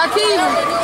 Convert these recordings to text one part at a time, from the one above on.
Shaquille.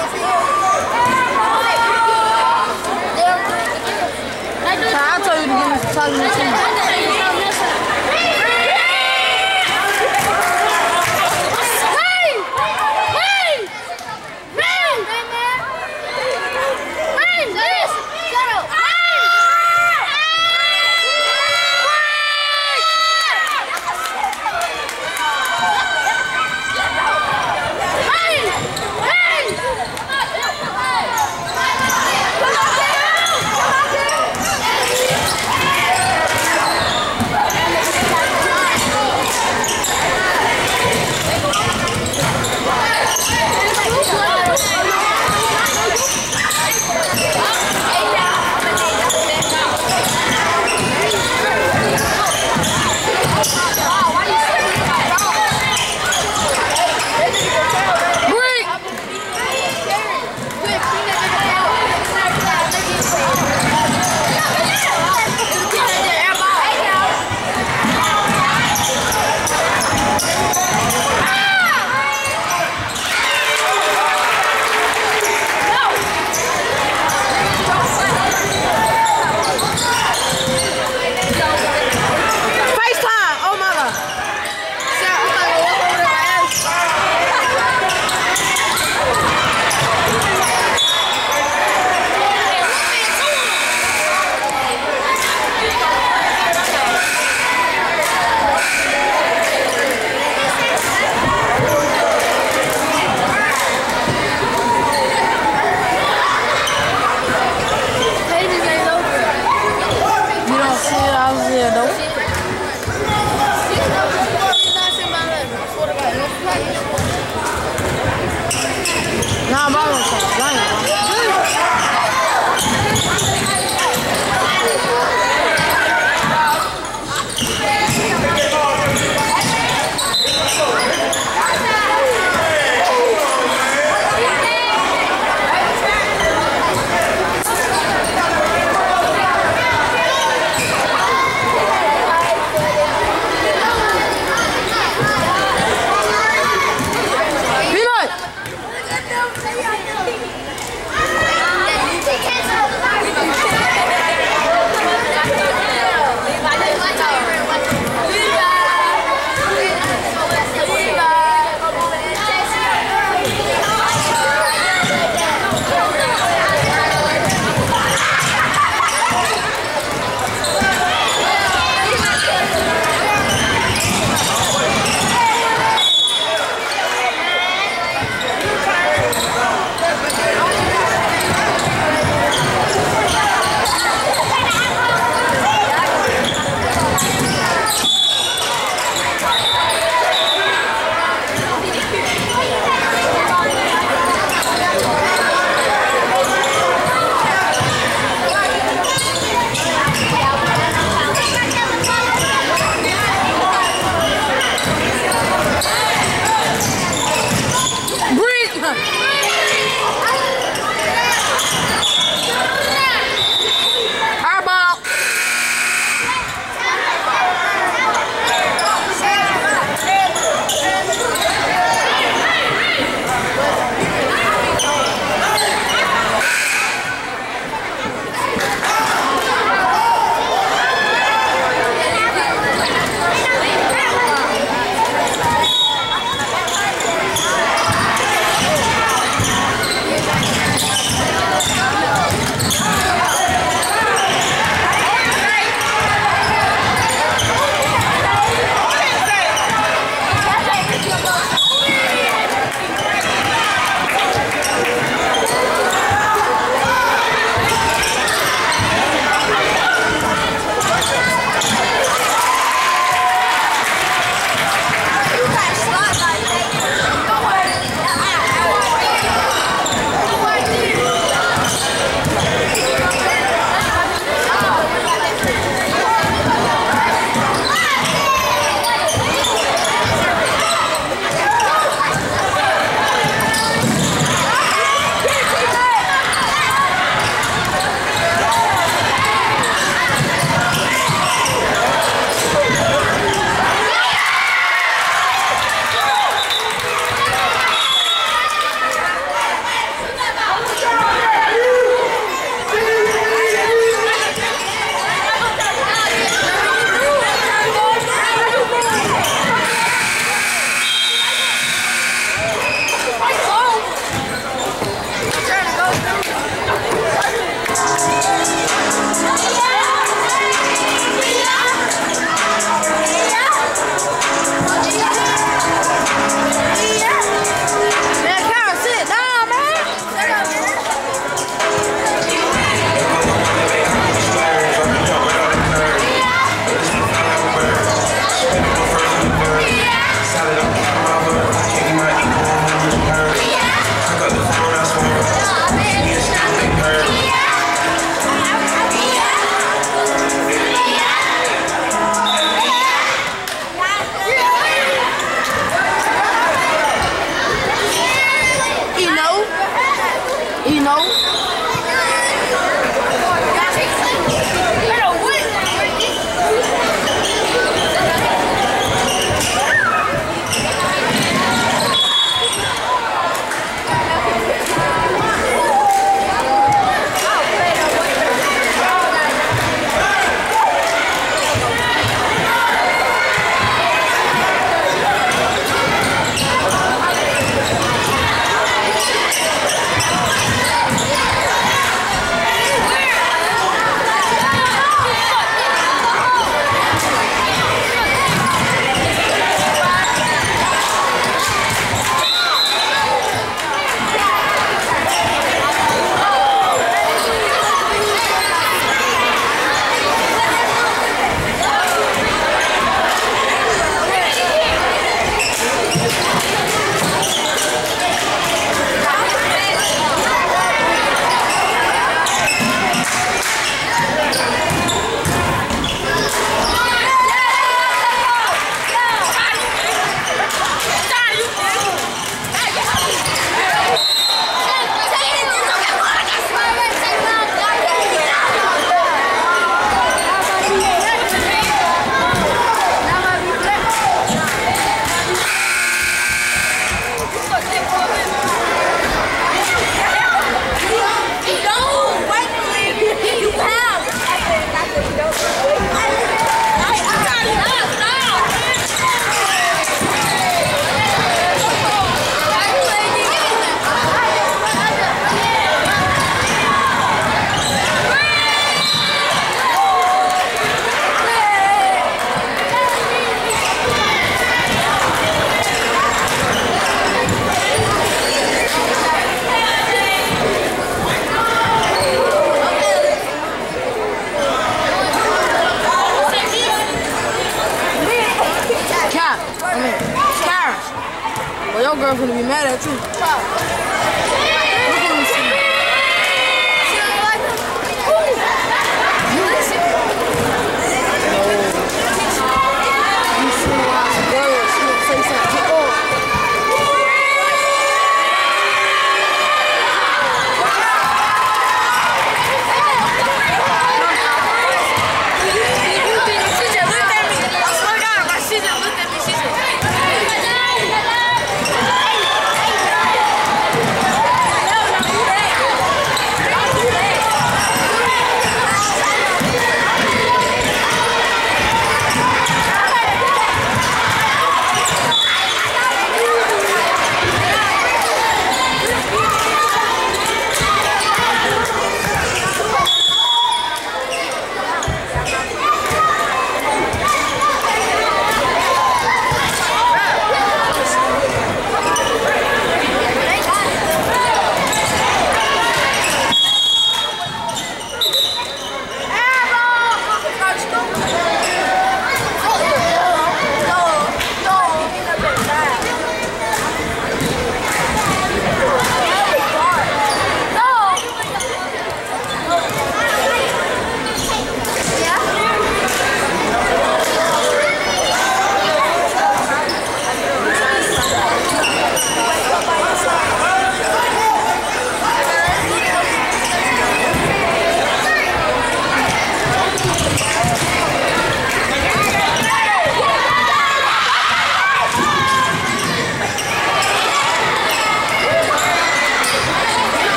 Come on.